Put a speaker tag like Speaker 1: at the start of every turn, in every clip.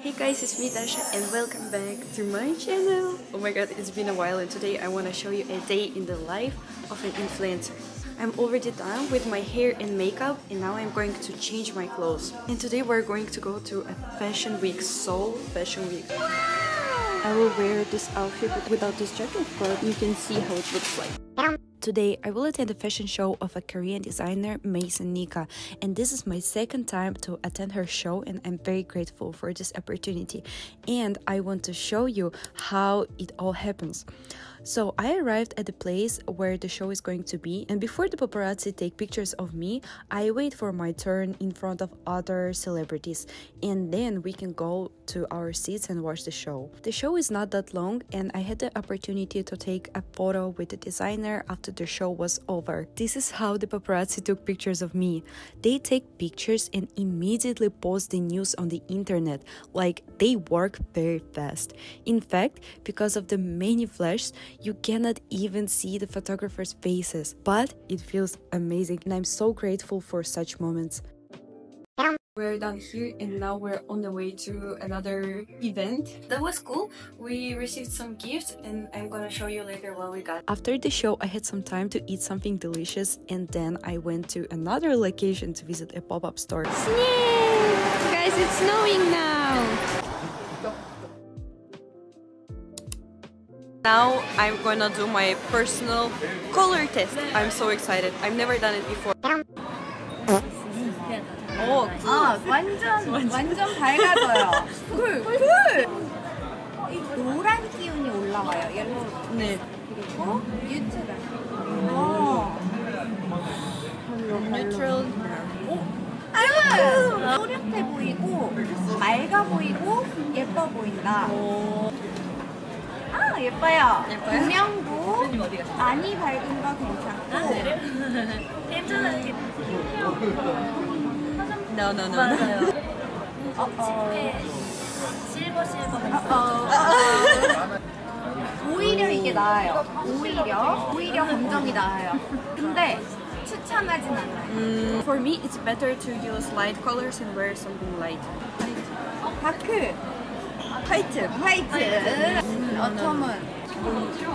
Speaker 1: Hey guys, it's me Dasha and welcome back to my channel. Oh my god, it's been a while and today I want to show you a day in the life of an influencer. I'm already done with my hair and makeup and now I'm going to change my clothes. And today we're going to go to a fashion week, Seoul Fashion Week. I will wear this outfit without this jacket, but you can see how it looks like. Today, I will attend a fashion show of a Korean designer, Maison Nika, and this is my second time to attend her show, and I'm very grateful for this opportunity. And I want to show you how it all happens. So I arrived at the place where the show is going to be, and before the paparazzi take pictures of me, I wait for my turn in front of other celebrities, and then we can go to our seats and watch the show. The show is not that long, and I had the opportunity to take a photo with the designer after the show was over. This is how the paparazzi took pictures of me. They take pictures and immediately post the news on the internet, like they work very fast. In fact, because of the many flashes, you cannot even see the photographers' faces, but it feels amazing and I'm so grateful for such moments. We're done here and now we're on the way to another event. That was cool. We received some gifts and I'm gonna show you later what we got. After the show, I had some time to eat something delicious and then I went to another location to visit a pop-up store. Yay! Guys, it's snowing now! Now I'm gonna do my personal color test. I'm so excited. I've never done it before. 어,
Speaker 2: 아 완전 완전 밝아져요. 쿨. 쿨. 이 노란 기운이 올라와요. 옐로우.
Speaker 1: 네.
Speaker 2: 그리고 유튜브. 어.
Speaker 1: Neutral.
Speaker 2: 아유. 또렷해 보이고 맑아 보이고 예뻐 보인다. 아 예뻐요.
Speaker 1: 예뻐요?
Speaker 2: 조명도 많이 밝은 거 괜찮고.
Speaker 3: 괜찮아요.
Speaker 1: No, no, no.
Speaker 3: 맞아요.
Speaker 2: 어, 어.
Speaker 3: 실버 실버.
Speaker 2: 어. 오히려 이게 나아요. 오히려 오히려 검정이 나아요. 근데 추천하진 않아요.
Speaker 1: Mm, for me, it's better to use light colors and wear something light.
Speaker 2: 다크, 화이트, 화이트. 음, 어텀은.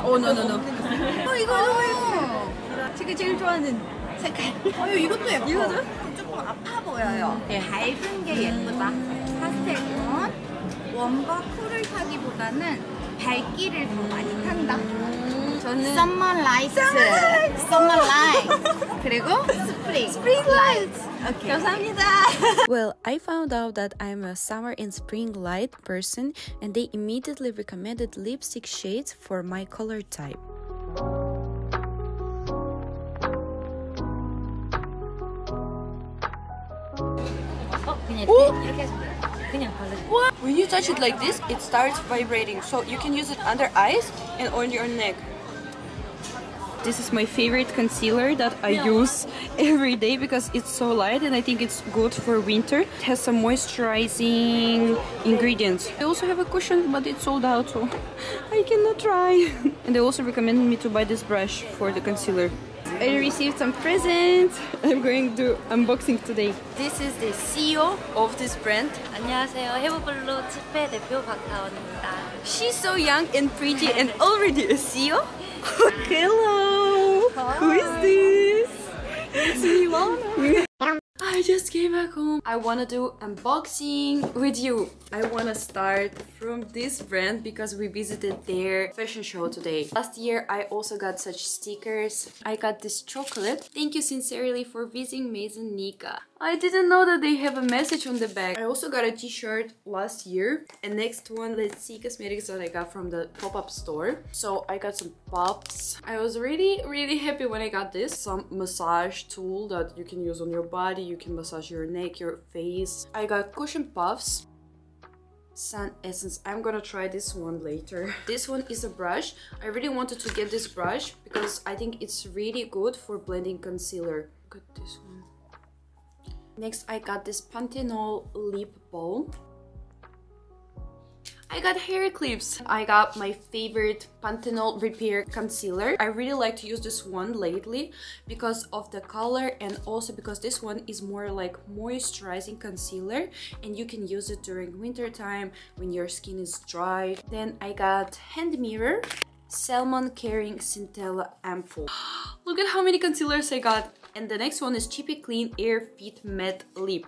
Speaker 1: No, no, no.
Speaker 2: 어 이거 이거. 제가 제일 좋아하는 색깔. 어 이것도 예뻐. 이거도? 조금 아파 보여요. 밝은 게 예쁘다. 파스텔 톤. 웜과 쿨을 타기보다는 밝기를 더 많이 탄다.
Speaker 1: 저는
Speaker 2: Summer Light. Summer Light. 그리고 스프링. 스프링 라이트. 오케이. 감사합니다.
Speaker 1: Well, I found out that I'm a summer and spring light person, and they immediately recommended lipstick shades for my color type.
Speaker 3: 어 그냥 이렇게 이렇게 하시면 돼요. 그냥 발라주세요.
Speaker 1: When you touch it like this, it starts vibrating, so you can use it under eyes and on your neck. This is my favorite concealer that I use every day because it's so light and I think it's good for winter. It has some moisturizing ingredients. I also have a cushion, but it's sold out, so I cannot try. and they also recommended me to buy this brush for the concealer. I received some presents. I'm going to unboxing today. This is the CEO of this brand.
Speaker 3: 안녕하세요. 해브블루 집회 대표 박다원입니다.
Speaker 1: She's so young and pretty and already a CEO. Hello. Who is this? It's Milana. I just came back home. I wanna do unboxing with you. I wanna start from this brand because we visited their fashion show today. Last year I also got such stickers. I got this chocolate. Thank you sincerely for visiting Maison Nika. I didn't know that they have a message on the back. I also got a t-shirt last year. And next one, let's see cosmetics that I got from the pop-up store. So I got some pops. I was really, really happy when I got this. Some massage tool that you can use on your body. You can massage your neck, your face. I got cushion puffs. Sun Essence. I'm gonna try this one later. This one is a brush. I really wanted to get this brush because I think it's really good for blending concealer. Look at this one. Next, I got this Panthenol lip balm. I got hair clips. I got my favorite Panthenol Repair Concealer. I really like to use this one lately because of the color and also because this one is more like moisturizing concealer and you can use it during winter time when your skin is dry. Then I got hand mirror Salmon Caring Centella Ampoule. Look at how many concealers I got. And the next one is Chippy Clean Air Fit Matte Lip.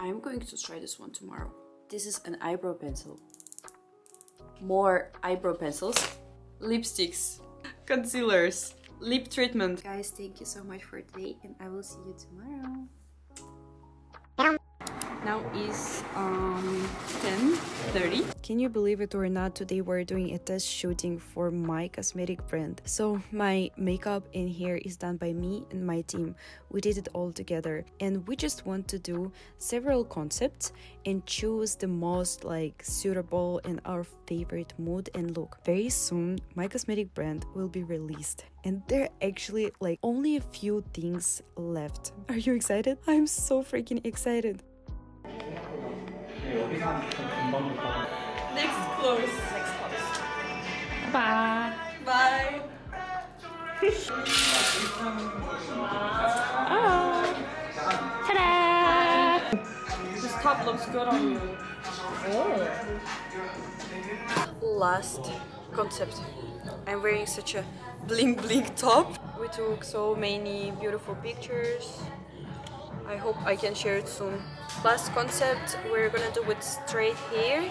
Speaker 1: I'm going to try this one tomorrow. This is an eyebrow pencil. More eyebrow pencils. Lipsticks. Concealers. Lip treatment. Guys, thank you so much for today and I will see you tomorrow. Now is um 10:30. Can you believe it or not? Today we're doing a test shooting for my cosmetic brand. So my makeup in here is done by me and my team. We did it all together and we just want to do several concepts and choose the most like suitable in our favorite mood and look. Very soon my cosmetic brand will be released and there are actually like only a few things left. Are you excited? I'm so freaking excited. Next close. Next close.
Speaker 3: Bye.
Speaker 1: Bye.
Speaker 3: Oh. Ta-da!
Speaker 1: This top looks good on you.
Speaker 3: Oh.
Speaker 1: Last concept. I'm wearing such a bling bling top. We took so many beautiful pictures. I hope I can share it soon. Last concept, we're gonna do with straight hair.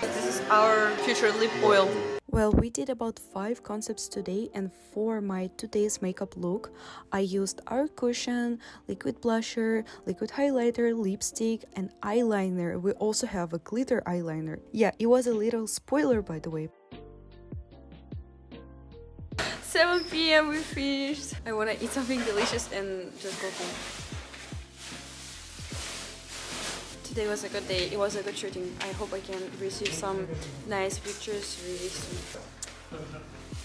Speaker 1: This is our future lip oil. Well, we did about 5 concepts today and for my today's makeup look, I used our cushion, liquid blusher, liquid highlighter, lipstick and eyeliner. We also have a glitter eyeliner. Yeah, it was a little spoiler by the way. 7 p.m. we finished. I wanna eat something delicious and just go home. Today was a good day. It was a good shooting. I hope I can receive some nice pictures really soon.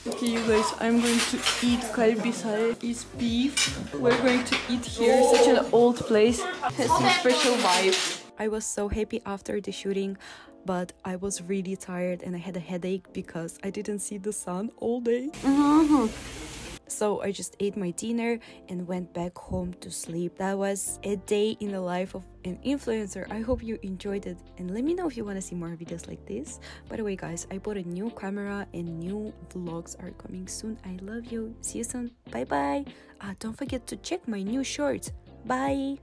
Speaker 1: Okay, you guys, I'm going to eat kalbisar. It's beef. We're going to eat here. Such an old place. Has some special vibe. I was so happy after the shooting, but I was really tired and I had a headache because I didn't see the sun all day. So I just ate my dinner and went back home to sleep. That was a day in the life of an influencer. I hope you enjoyed it and let me know if you want to see more videos like this. By the way, guys, I bought a new camera and new vlogs are coming soon. I love you. See you soon. Bye bye. Ah, don't forget to check my new shorts. Bye.